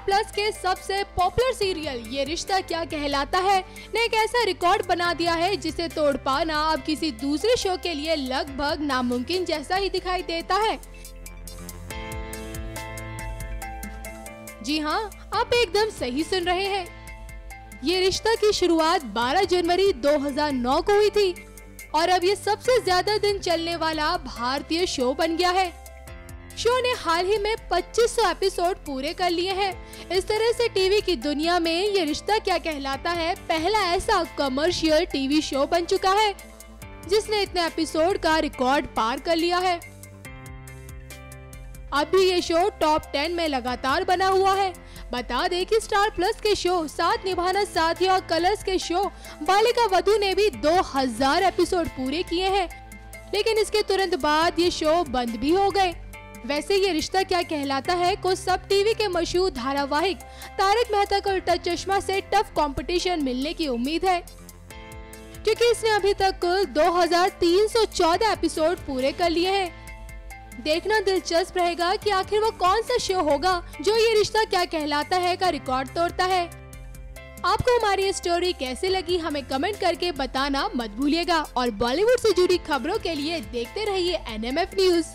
Plus के सबसे popular serial ये रिश्ता क्या कहलाता है? ने एक ऐसा रिकॉर्ड बना दिया है जिसे तोड़ पाना अब किसी दूसरे शो के लिए लगभग नामुमकिन जैसा ही दिखाई देता है। जी हाँ आप एकदम सही सुन रहे हैं। ये रिश्ता की शुरुआत 12 जनवरी 2009 को हुई थी और अब ये सबसे ज़्यादा दिन चलने वाला भारतीय शो बन गया है। शो ने हाल ही में 2500 एपिसोड पूरे कर लिए हैं। इस तरह से टीवी की दुनिया में ये रिश्ता क्या कहलाता है, पहला ऐसा कमर्शियल टीवी शो बन चुका है, जिसने इतने एपिसोड का रिकॉर्ड पार कर लिया है। अब भी ये शो टॉप टेन में लगातार बना हुआ है। बता दें कि स्टार प्लस के शो, साथ निभाना साथी और कलर्स के शो, बालिका वधु ने भी 2000 एपिसोड पूरे किए हैं। लेकिन इसके तुरंत बाद ये शो बंद भी हो गए। वैसे ये रिश्ता क्या कहलाता है? को सब टीवी के मशहूर धारावाहिक तारक मेहता का उल्टा चश्मा से टफ कंपटीशन मिलने की उम्मीद है। क्योंकि इसने अभी तक कुल 2314 एपिसोड पूरे कर लिए हैं। देखना दिलचस्प रहेगा कि आखिर वो कौन सा शो होगा जो ये रिश्ता क्या कहलाता है का रिकॉर्ड तोड़ता है। आपको हमारी ये स्टोरी कैसे लगी हमें कमेंट करके बताना मत भूलिएगा। और बॉलीवुड से जुड़ी खबरों के लिए देखते रहिए एनएमएफ न्यूज़